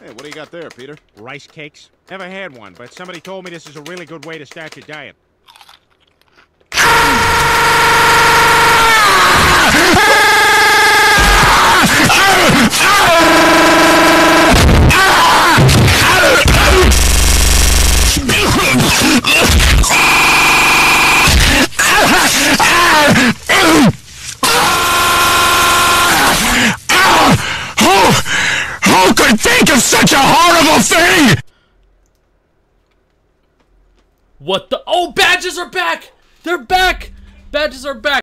Hey, what do you got there, Peter? Rice cakes? Never had one, but somebody told me this is a really good way to start your diet. Could think of such a horrible thing? What the? Oh, badges are back! They're back! Badges are back!